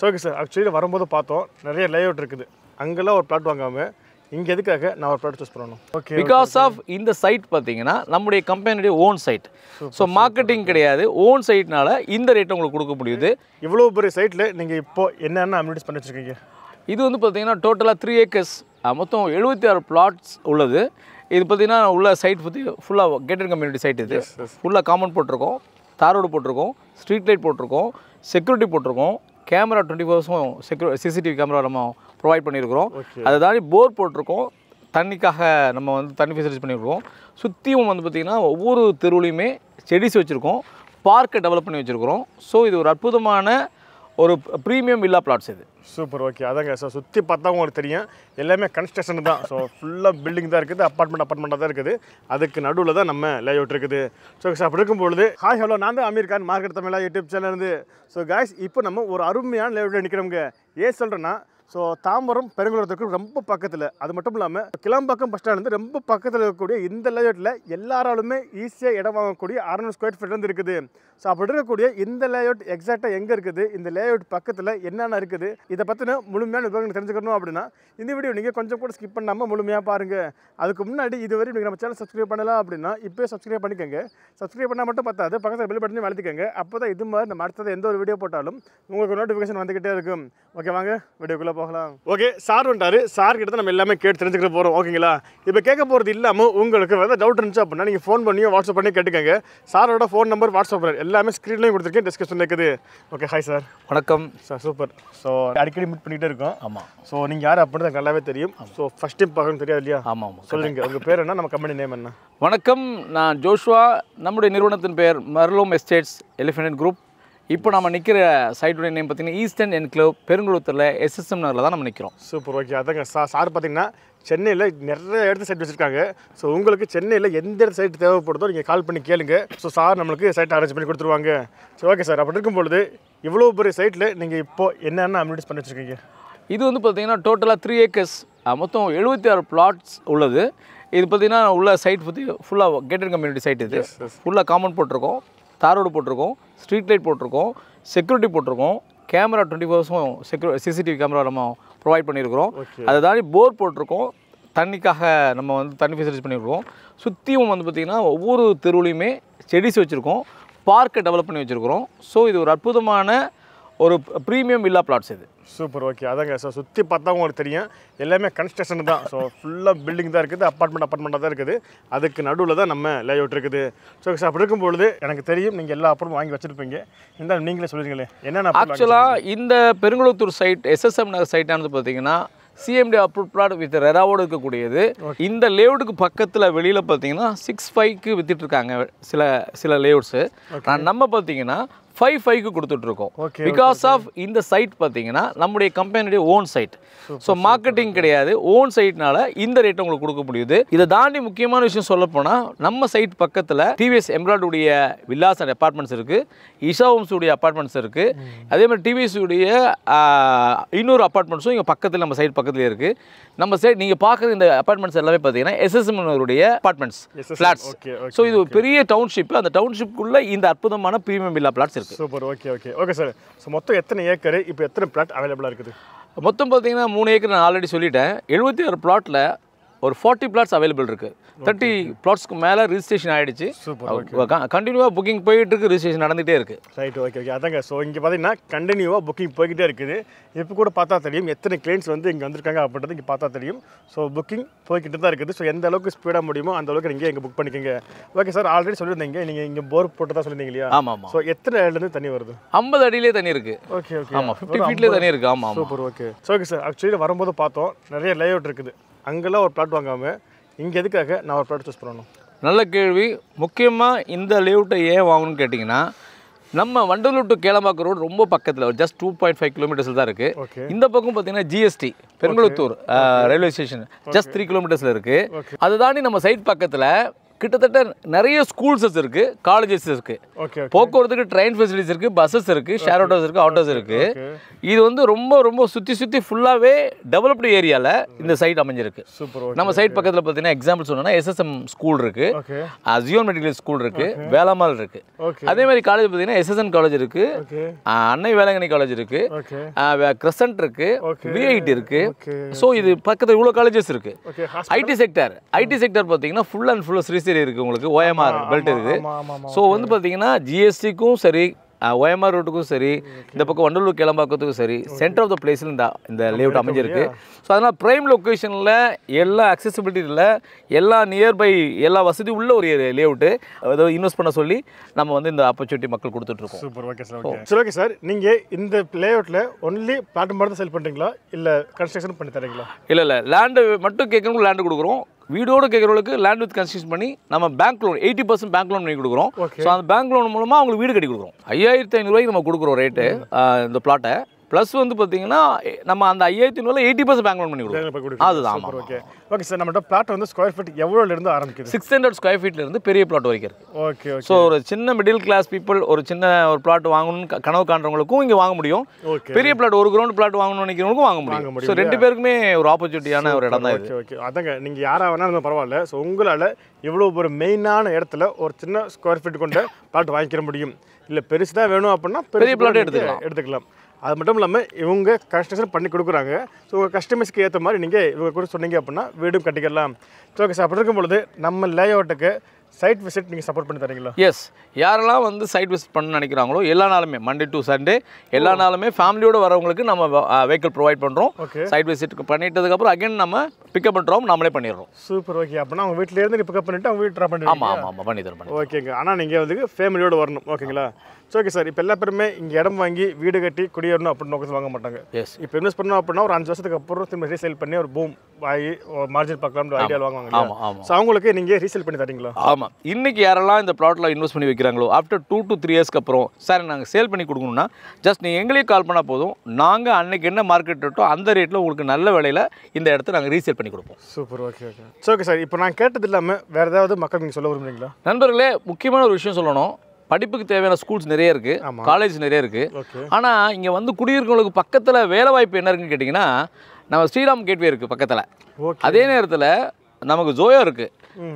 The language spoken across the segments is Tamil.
ஸோ ஓகே சார் ஆக்சுவலி வரும்போது பார்த்தோம். நிறைய லேஅவுட் இருக்குது. அங்கெல்லாம் ஒரு பிளாட் வாங்காமல் இங்கே எதுக்காக நான் ஒரு பிளாட் சூஸ் பண்ணணும்? ஓகே பிகாஸ் ஆஃப் இந்த சைட் பார்த்தீங்கன்னா நம்முடைய கம்பெனியுடைய ஓன் சைட் ஸோ மார்க்கெட்டிங் கிடையாது. ஓன் சைட்னால இந்த ரேட் உங்களுக்கு கொடுக்க முடியுது. இவ்வளோ பெரிய சைட்டில் நீங்கள் இப்போ என்னென்ன அம்யூனிட்டிஸ் பண்ணி வச்சுருக்கீங்க? இது வந்து பார்த்தீங்கன்னா டோட்டலாக த்ரீ ஏக்கர்ஸ் மொத்தம் எழுபத்தி ஆறு பிளாட்ஸ் உள்ளது. இது பார்த்தீங்கன்னா உள்ள சைட் பற்றி ஃபுல்லாக கேட்டட் கம்யூனிட்டி சைட் இது. ஃபுல்லாக காமன் போட்டிருக்கோம். தார் ரோடு போட்டிருக்கோம். ஸ்ட்ரீட் லைட் போட்டிருக்கோம். செக்யூரிட்டி போட்டிருக்கோம். கேமரா டுவெண்ட்டி ஃபோர்ஸும் செக்யூ சிசிடிவி கேமரா நம்ம ப்ரொவைட் பண்ணியிருக்கிறோம். அதை தாண்டி போர் போட்டிருக்கோம். தண்ணிக்காக நம்ம வந்து தண்ணி ஃபெசிலிட்டி பண்ணியிருக்கோம் சுற்றியும் வந்து பார்த்திங்கன்னா ஒவ்வொரு தெருவுலையுமே செடிஸ் வச்சுருக்கோம். பார்க்கை டெவலப் பண்ணி வச்சுருக்கிறோம். ஸோ இது ஒரு அற்புதமான ஒரு ப்ரீமியம் வில்லா பிளாட்ஸ் இது. Super okay. அதாங்க சார் சுற்றி பார்த்தா உங்களுக்கு தெரியும். எல்லாமே கன்ஸ்ட்ரக்ஷன் தான். ஸோ ஃபுல்லாக பில்டிங் தான் இருக்குது. அப்பார்ட்மெண்ட் அப்பார்ட்மெண்ட்டாக தான் இருக்குது. அதுக்கு நடுவில் தான் நம்ம லேஅவுட் இருக்குது. ஸோ சார் அப்படி இருக்கும்பொழுது ஹாய் ஹலோ நான் தான் அமீர் கான் மார்க்கெட் தமிழா யூடியூப் சேனல் இருந்து ஸோ காய்ஸ் இப்போ நம்ம ஒரு அருமையான லேஅவுட்டில் நிற்கிறோங்க ஏன் சொல்கிறேன்னா ஸோ தாம்பரம் பெருங்குளத்துக்கு ரொம்ப பக்கத்தில். அது மட்டும் இல்லாமல் கிளம்பாக்கம் பஸ் ஸ்டாண்ட் வந்து ரொம்ப பக்கத்தில் இருக்கக்கூடிய இந்த லேஅவுட்டில் எல்லாராலுமே ஈஸியாக இடம் வாங்கக்கூடிய அறநூறு ஸ்கொயர் ஃபீட் வந்து இருக்குது. ஸோ அப்படி இருக்கக்கூடிய இந்த லேஅவுட் எக்ஸாக்டாக எங்கே இருக்குது? இந்த லேஅவுட் பக்கத்தில் என்னென்ன இருக்குது? இதை பற்றின முழுமையான விவரங்கள் தெரிஞ்சுக்கணும் அப்படின்னா இந்த வீடியோ நீங்கள் கொஞ்சம் கூட ஸ்கிப் பண்ணாமல் முழுமையாக பாருங்கள் அதுக்கு முன்னாடி இதுவரை நீங்கள் நம்ம சேனல் சப்ஸ்கிரைப் பண்ணலாம் அப்படின்னா இப்போயே சப்ஸ்கிரைப் பண்ணிக்கோங்க. சப்ஸ்கிரைப் பண்ணால் மட்டும் பார்த்தாது பக்கத்தில் பில் பட்டனையும் வளர்த்துக்கோங்க அப்போ தான் இது மாதிரி நம்ம அடுத்தது எந்த ஒரு வீடியோ போட்டாலும் உங்களுக்கு நோட்டிஃபிகேஷன் வந்துக்கிட்டே இருக்கும். ஓகே வாங்க வீடியோக்குள்ளே போகலாம். ஓகே சார் வந்துட்டாரு. சார் கிட்ட தான் நம்ம எல்லாமே கேட்டு தெரிஞ்சுக்கிட்டு போகிறோம் ஓகேங்களா இப்போ கேட்க போகிறது இல்லாமல் உங்களுக்கு வேறு டவுட் இருந்துச்சு அப்படின்னா நீங்கள் ஃபோன் பண்ணியோ வாட்ஸ்அப் பண்ணி கேட்டுக்கோங்க. சாரோட ஃபோன் நம்பர் வாட்ஸ்அப் எல்லாமே ஸ்க்ரீன்லையும் கொடுத்துருக்கேன் டிஸ்கஷன் இருக்குது. ஓகே ஹாய் சார் வணக்கம். சார் சூப்பர் ஸோ அடிக்கடி மீட் பண்ணிகிட்டே இருக்கோம். ஆமாம் ஸோ நீங்கள் யார் அப்படின்னு எனக்கு நல்லாவே தெரியும். ஸோ ஃபஸ்ட் டைம் பார்க்கணும் தெரியாது இல்லையா? ஆமாம் ஆமாம் சொல்லுங்க. உங்கள் பேர் என்ன? நம்ம கம்பெனி நேம் என்ன? வணக்கம். நான் ஜோஷ்வா. நம்முடைய நிறுவனத்தின் பெயர் மர்லோம் எஸ்டேட்ஸ் எலிஃபென்ட் குரூப். இப்போ நம்ம நிற்கிற சைட்டுடைய நேம் பார்த்தீங்கன்னா ஈஸ்டர்ன் என்க்ளோவ் பெருங்குளத்தூரில் எஸ்எஸ்எம் நகரில் தான் நம்ம நிற்கிறோம் சூப்பர் ஓகே அதாங்க சார் சார் பார்த்தீங்கன்னா சென்னையில் நிறைய இடத்து சைட் வச்சுருக்காங்க. ஸோ உங்களுக்கு சென்னையில் எந்த இடத்து சைட் தேவைப்படுதோ நீங்கள் கால் பண்ணி கேளுங்க. ஸோ சார் நம்மளுக்கு சைட் அரேஞ்ச் பண்ணி கொடுத்துருவாங்க. சரி ஓகே சார் அப்படி இருக்கும்பொழுது இவ்வளோ பெரிய சைட்டில் நீங்கள் இப்போ என்னென்ன அம்யூனிட்டிஸ் பண்ணி வச்சுருக்கீங்க? இது வந்து பார்த்தீங்கன்னா டோட்டலாக த்ரீ ஏக்கர்ஸ் மொத்தம் எழுபத்தி ஆறு பிளாட்ஸ் உள்ளது. இது பார்த்தீங்கன்னா உள்ள சைட் பற்றி ஃபுல்லாக கேட்டட் கம்யூனிட்டி சைட் இது. ஃபுல்லாக காமன் போட்டிருக்கோம். தார் ரோடு போட்டிருக்கோம் ஸ்ட்ரீட் லைட் போட்டிருக்கோம் செக்யூரிட்டி போட்டிருக்கோம் கேமரா டுவெண்ட்டி ஃபோர்ஸும் செக்யூ சிசிடிவி கேமரா நம்ம ப்ரொவைட் பண்ணியிருக்கிறோம். அதை தாண்டி போர் போட்டிருக்கோம் தண்ணிக்காக நம்ம வந்து தண்ணி ஃபெசிலிட்டி பண்ணியிருக்கோம் சுற்றியும் வந்து பார்த்திங்கன்னா ஒவ்வொரு தெருவுலையுமே செடிஸ் வச்சுருக்கோம் பார்க்கை டெவலப் பண்ணி வச்சுருக்கிறோம். ஸோ இது ஒரு அற்புதமான ஒரு ப்ரீமியம் வில்லா பிளாட்ஸ் இது. சூப்பர் ஓகே அதாங்க சார் சுற்றி பார்த்தா உங்களுக்கு தெரியும். எல்லாமே கன்ஸ்ட்ரக்ஷன் தான். ஸோ ஃபுல்லாக பில்டிங் தான் இருக்குது. அப்பார்ட்மெண்ட் அப்பார்ட்மெண்ட்டாக தான் இருக்குது. அதுக்கு நடுவில் தான் நம்ம லேஅவுட் இருக்குது. ஸோ சார் அப்படி இருக்கும்பொழுது எனக்கு தெரியும் நீங்கள் எல்லா அப்புறமும் வாங்கி வச்சுருப்பீங்க. இருந்தாலும் நீங்களே சொல்லுங்களேன் என்னென்ன ஆக்சுவலாக இந்த பெருங்குளத்தூர் சைட் எஸ்எஸ்எம் நகர் சைட்டானது பார்த்தீங்கன்னா சிஎம்டி அப்ரூவ் ப்ளாட் வித் ரெராவோடு இருக்கக்கூடியது. இந்த லேஅவுட்டுக்கு பக்கத்தில் வெளியில் பார்த்தீங்கன்னா சிக்ஸ் ஃபைவ்க்கு வித்துட்ருக்காங்க சில சில லேஅவுட்ஸு நம்ம பார்த்தீங்கன்னா ஃபைவ் ஃபைவ்க்கு கொடுத்துட்ருக்கோம். பிகாஸ் ஆஃப் இந்த சைட் பார்த்தீங்கன்னா நம்முடைய கம்பெனியுடைய ஓன் சைட் ஸோ மார்க்கெட்டிங் கிடையாது. ஓன் சைட்னால இந்த ரேட் உங்களுக்கு கொடுக்க முடியுது. இதை தாண்டி முக்கியமான விஷயம் சொல்ல போனால் நம்ம சைட் பக்கத்தில் டிவிஎஸ் எம்ப்ராய்டுடைய வில்லாஸ் அண்ட் அப்பார்ட்மெண்ட்ஸ் இருக்குது இஷா ஹோம்ஸுடைய அப்பார்ட்மெண்ட்ஸ் இருக்குது அதே மாதிரி டிவிஎஸ் உடைய ஆஹ், இன்னொரு அப்பார்ட்மெண்ட்ஸும் இங்கே பக்கத்தில் நம்ம சைட் பக்கத்துலேயே இருக்குது நம்ம சைட் நீங்கள் பார்க்குற இந்த அப்பார்ட்மெண்ட்ஸ் எல்லாமே பார்த்தீங்கன்னா எஸ்எஸ்எம் உடைய அப்பார்ட்மெண்ட்ஸ் ஃப்ளாட்ஸ் ஸோ இது பெரிய டவுன்ஷிப் அந்த டவுன்ஷிப்புக்குள்ளே இந்த அற்புதமான ப்ரீமியம் வில்லா பிளாட்ஸ் இருக்குது super okay okay okay sir so மொத்தம் எத்தனை ஏக்கர் இப்போ எத்தனை பிளாட் அவைலபிளாக இருக்குது? மொத்தம் பார்த்தீங்கன்னா மூணு ஏக்கர் நான் ஆல்ரெடி சொல்லிட்டேன். எழுபத்தி ஆறு பிளாட்டில் ஒரு ஃபார்ட்டி பிளாட்ஸ் அவைலபிள் இருக்குது தேர்ட்டி பிளாட்ஸ்க்கு மேலே ரிஜிஸ்ட்ரேஷன் ஆகிடுச்சு கண்டினியூவாக புக்கிங் போயிட்டு இருக்கு ரிஜிஸ்ட்ரேஷன் நடந்துகிட்டே இருக்குது ரைட் ஓகே ஓகே அதாங்க. ஸோ இங்கே பார்த்தீங்கன்னா கண்டினியூவாக புக்கிங் போய்கிட்டே இருக்குது. இப்போ கூட பார்த்தா தெரியும் எத்தனை கிளைண்ட்ஸ் வந்து இங்கே வந்திருக்காங்க அப்படின்றது இங்கே பார்த்தா தெரியும். ஸோ புக்கிங் போய்கிட்டு தான் இருக்குது. ஸோ எந்த அளவுக்கு ஸ்பீடாக முடியுமோ அந்த அளவுக்கு நீங்கள் இங்கே புக் பண்ணிக்கோங்க. ஓகே சார் ஆல்ரெடி சொல்லியிருந்தீங்க. நீங்கள் இங்கே போர் போட்டு தான் சொல்லியிருந்தீங்க இல்லையா? ஆமாம் ஸோ எத்தனை இடத்துலேருந்து தண்ணி வருது? ஐம்பது அடியிலே தண்ணி இருக்குது ஓகே ஓகே ஆமாம் ஃபிஃப்டி ஃபீட்லேயே தண்ணி இருக்குது ஆமாம் super okay so okay sir actually வரும்போது பார்த்தோம். நிறைய லேஅவுட் இருக்குது. அங்கெல்லாம் ஒரு பிளாட் வாங்காமல் இங்கே எதுக்காக நான் ஒரு பிளாட் சூஸ் பண்ணணும்? நல்ல கேள்வி. முக்கியமாக இந்த லேஅவுட்டை ஏன் வாங்கணும்னு கேட்டிங்கன்னா நம்ம வண்டலூர் டு கேளம்பாக்கம் ரோடு ரொம்ப பக்கத்தில் ஒரு ஜஸ்ட் டூ பாயிண்ட் ஃபைவ் கிலோமீட்டர்ஸில் தான் இருக்குது இந்த பக்கம் பார்த்தீங்கன்னா GST Perungalathur railway station just three கிலோமீட்டர்ஸில் இருக்குது அதை தாண்டி நம்ம சைட் பக்கத்தில் கிட்டத்தட்ட நிறைய ஸ்கூல்ஸஸ் இருக்குது காலேஜஸ் ஓகே போக்குவரத்துக்கு ட்ரெயின் ஃபெசிலிட்டிஸ் இருக்குது பஸ்ஸஸ் இருக்குது ஷேர் ஆட்டோஸ் இருக்குது ஆட்டோஸ் இருக்குது ஓகே இது வந்து ரொம்ப ரொம்ப சுற்றி சுற்றி ஃபுல்லாகவே டெவலப்டு ஏரியாவில் இந்த சைட் அமைஞ்சிருக்கு. நம்ம சைட் பக்கத்தில் பார்த்தீங்கன்னா எக்ஸாம்பிள் சொன்னோன்னா எஸ்எஸ்எம் ஸ்கூல் இருக்குது ஓகே ஜியோன் மெடிக்கல் ஸ்கூல் இருக்குது வேளாமல் இருக்குது ஓகே அதே மாதிரி காலேஜ் பார்த்தீங்கன்னா எஸ்எஸ்என் காலேஜ் இருக்குது ஓகே அன்னை வேளாங்கண்ணி காலேஜ் இருக்குது ஓகே கிரசன்ட் Okay. விஐடி இருக்குது ஓகே ஸோ இது பக்கத்தில் இவ்வளோ காலேஜஸ் இருக்குது okay IT sector IT sector பார்த்தீங்கன்னா ஃபுல் அண்ட் ஃபுல்லாக ஸ்ரீசரி இருக்குது உங்களுக்கு ஓஎம்ஆர் பெல்ட் இருக்குது. ஸோ வந்து பார்த்தீங்கன்னா ஜிஎஸ்டிக்கும் சரி ஓஎம்ஆர் ரோட்டுக்கும் சரி இந்த பக்கம் வண்டலூர் கிளம்பாக்கத்துக்கும் சரி சென்டர் ஆஃப் த பிளேஸில் இந்த இந்த லேஅவுட் அமைஞ்சிருக்கு. ஸோ அதனால் ப்ரைம் லொக்கேஷனில் எல்லா அக்சசிபிலிட்டியில் எல்லா நியர்பை எல்லா வசதி உள்ள ஒரு லேஅவுட்டு அதாவது இன்வெஸ்ட் பண்ண சொல்லி நம்ம வந்து இந்த ஆப்பர்ச்சுனிட்டி மக்கள் கொடுத்துட்ருக்கோம் சூப்பர் ஓகே சார் ஓகே சரி ஓகே சார் நீங்கள் இந்த லேஅவுட்டில் ஒன்லி பிளாட் மட்டும் தான் செல் பண்ணுறீங்களா இல்லை கன்ஸ்ட்ரக்ஷன் பண்ணி தரீங்களா? இல்லை இல்லை. லேண்டு மட்டும் கேட்குறவங்களுக்கு லேண்டு கொடுக்குறோம். வீடோடு கேட்குறவங்களுக்கு லேண்ட் வித் கன்ஸ்ட்ரக்ஷன் பண்ணி நம்ம bank loan eighty percent bank loan பண்ணி கொடுக்குறோம். ஸோ அந்த பேங்க் லோன் மூலமாக அவங்களுக்கு வீடு கட்டி கொடுக்குறோம். ஐயாயிரத்தி ஐநூறுரூவாய்க்கு நம்ம கொடுக்குறோம் ரேட்டு இந்த பிளாட்டை ப்ளஸ் வந்து பார்த்தீங்கன்னா நம்ம அந்த ஐயாயிரத்தி ஐநூறுல எயிட்டி பர்சன்ட் பேங்க் லோன் பண்ணி கொடுக்குறோம் அதுதான் ஓகே ஓகே சார் நம்மகிட்ட பிளாட் வந்து ஸ்கொயர் ஃபீட் எவ்வளோல இருந்து ஆரம்பிக்குது? சிக்ஸ் ஹண்ட்ரட் ஸ்கொயர் ஃபீட்லேருந்து பெரிய பிளாட் வரைக்கும் இருக்குது ஓகே ஸோ ஒரு சின்ன மிடில் கிளாஸ் பீப்புள் ஒரு சின்ன ஒரு பிளாட் வாங்கணும்னு கனவு காண்றவங்களுக்கும் இங்கே வாங்க முடியும். பெரிய பிளாட் ஒரு கிரவுண்ட் பிளாட் வாங்கணும்னு நினைக்கிறவங்களுக்கும் வாங்க முடியும். ஸோ ரெண்டு பேருக்குமே ஒரு ஆப்பர்ச்சுனிட்டியான ஒரு இடம் தான் இது. ஓகே ஓகே அதாங்க நீங்கள் யாராக வேணாலும் பரவாயில்ல. ஸோ உங்களால் இவ்வளோ ஒரு மெயினான இடத்துல ஒரு சின்ன ஸ்கொயர் ஃபீட் கொண்ட பிளாட் வாங்கிக்கிற முடியும். இல்லை பெருசு தான் வேணும் அப்படின்னா பெரிய கூட எடுத்துக்கலாம். நீங்க எடுத்துக்கலாம். அது மட்டும் இல்லாமல் இவங்க கன்ஸ்ட்ரக்ஷன் பண்ணி கொடுக்குறாங்க. ஸோ உங்கள் கஸ்டமர்ஸ்க்கு ஏற்ற மாதிரி நீங்கள் இவங்க கூட சொன்னீங்க அப்படின்னா வீடும் கட்டிக்கலாம். ஸோ ஓகே சார் அப்படி இருக்கும் பொழுது நம்ம லேஅவுட்டுக்கு சைட் விசிட் நீங்கள் சப்போர்ட் பண்ணி தரீங்களா? எஸ் யாரெல்லாம் வந்து சைட் விசிட் பண்ண நினைக்கிறாங்களோ எல்லா நாளுமே மண்டே டு சண்டே எல்லா நாளுமே ஃபேமிலியோட வரவங்களுக்கு நம்ம வெஹிக்கிள் ப்ரொவைட் பண்ணுறோம் ஓகே சைட் விசிட் பண்ணிட்டதுக்கப்புறம் அகைன் நம்ம பிக்கப் பண்ணுறோம் நம்மளே பண்ணிடுறோம். சூப்பர் ஓகே அப்படின்னா அவங்க வீட்டில இருந்து நீ பிக்கப் பண்ணிட்டு அவங்க வீட்டு ட்ராப் ஆமாம் பண்ணுவீங்க ஆமாம் ஆமாம் பண்ணி தரோம் பண்ணி ஓகேங்க ஆனால் நீங்கள் வந்து ஃபேமிலியோடு வரணும் ஓகேங்களா ஸோ ஓகே சார் இப்போ எல்லா பேருமே இங்கே இடம் வாங்கி வீடு கட்டி குடியேறணும் அப்படின்னு நோக்கத்தில் வாங்க மாட்டாங்க. எஸ் இப்போ இன்வெஸ்ட் பண்ணோம் அப்படின்னா ஒரு அஞ்சு வருஷத்துக்கு அப்புறம் திரும்ப ரீசேல் பண்ணி ஒரு பூம் வாங்கி மார்ஜின் பார்க்கலாம்னு ஐடியாவில் வாங்குவாங்க ஆமாம் ஆமாம் ஸோ அவங்களுக்கு நீங்கள் ரீசேல் பண்ணி தரீங்களா? ஆமாம் இன்னைக்கு யாரெல்லாம் இந்த ப்ளாட்டில் இன்வெஸ்ட் பண்ணி வைக்கிறாங்களோ ஆஃப்டர் டூ டு த்ரீ இயர்ஸ்க்கு அப்புறம் சார் நாங்கள் சேல் பண்ணி கொடுக்கணும்னா ஜஸ்ட் நீங்கள் எங்களையும் கால் பண்ணால் போதும். நாங்கள் அன்னைக்கு என்ன மார்க்கெட் ரேட்டோ அந்த ரேட்டில் உங்களுக்கு நல்ல விலையில் இந்த இடத்த நாங்கள் ரீசேல் பண்ணி கொடுப்போம். Super okay okay so okay sir இப்போ நான் கேட்டது இல்லாமல் வேறு ஏதாவது மக்கள் நீங்கள் சொல்ல விரும்புறீங்களா? நண்பர்களே முக்கியமான ஒரு விஷயம் சொல்லணும். படிப்புக்கு தேவையான ஸ்கூல்ஸ் நிறைய இருக்குது. காலேஜ் நிறைய இருக்குது ஆனால் இங்கே வந்து குடியிருக்கவங்களுக்கு பக்கத்தில் வேலை வாய்ப்பு என்ன இருக்குன்னு கேட்டிங்கன்னா நம்ம ஸ்ரீராம் கேட்வே இருக்குது பக்கத்தில். அதே நேரத்தில் நமக்கு ஜோயோ இருக்குது.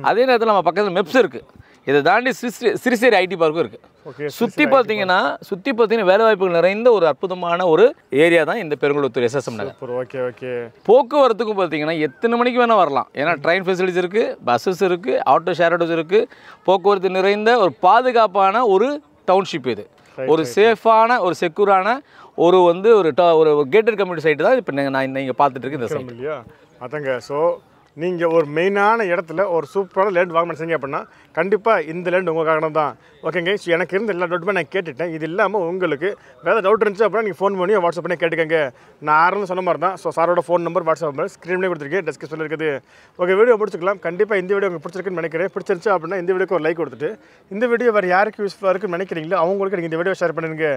அதே நேரத்தில் நம்ம பக்கத்தில் மெப்ஸ் இருக்குது இதை தாண்டி சிறிசே- சிறிசேரி ஐடி பார்க்கும் இருக்குது ஓகே சுற்றி பார்த்தீங்கன்னா சுற்றி பார்த்தீங்கன்னா வேலை வாய்ப்புகள் நிறைந்த ஒரு அற்புதமான ஒரு ஏரியா தான் இந்த Perungalathur SSM Nagar. Okay okay. போக்குவரத்துக்கும் பார்த்தீங்கன்னா எத்தனை மணிக்கு வேணால் வரலாம். ஏன்னா ட்ரெயின் ஃபெசிலிட்டிஸ் இருக்குது பஸ்ஸஸ் இருக்குது ஆட்டோ ஷேர் ஆட்டோஸ் இருக்குது போக்குவரத்து நிறைந்த ஒரு பாதுகாப்பான ஒரு டவுன்ஷிப் இது. ஒரு சேஃபான ஒரு செக்யூரான ஒரு வந்து ஒரு ஒரு கேட்டட் கம்யூனிட்டி சைட்டு தான் இப்போ நான் நீங்கள் பார்த்துட்டு இருக்கு இந்த சைட் இல்லையா? அதாங்க ஸோ நீங்கள் ஒரு மெயினான இடத்துல ஒரு சூப்பரான லேண்ட் வாங்க நினச்சிங்க அப்படின்னா கண்டிப்பாக இந்த லேண்ட் உங்கள் காரணம் தான். ஓகேங்க ஸோ எனக்கு இருந்த எல்லா டவுட்டுமே நான் கேட்டுட்டேன். இது இல்லாமல் உங்களுக்கு வேறு டவுட் இருந்துச்சு அப்படின்னா நீங்கள் ஃபோன் பண்ணி வாட்ஸ்அப் பண்ணி கேட்டுக்கங்க. நான் ஆரம்பம் சொன்ன மாதிரி தான். ஸோ சாரோட ஃபோன் நம்பர் வாட்ஸ்அப் நம்பர் ஸ்க்ரீன்லேயே கொடுத்துருக்கேன். டிஸ்கிரிப்ஷனில் இருக்குது. ஓகே வீடியோ பிடிச்சிக்கலாம் கண்டிப்பாக இந்த வீடியோ உங்களுக்கு பிடிச்சிருக்குன்னு நினைக்கிறேன். பிடிச்சிருச்சு அப்படின்னா இந்த வீடியோக்கு ஒரு லைக் கொடுத்துட்டு இந்த வீடியோ வேறு யாருக்கு யூஸ்ஃபுல்லாக இருக்குன்னு நினைக்கிறீங்களோ அவங்களுக்கு நீங்கள் இந்த வீடியோ ஷேர் பண்ணுங்க.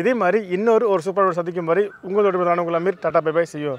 இதே மாதிரி இன்னொரு ஒரு சூப்பர் சந்திக்கும் மாதிரி உங்களோட உங்களை மாரி டாட்டா பை பை செய்யும்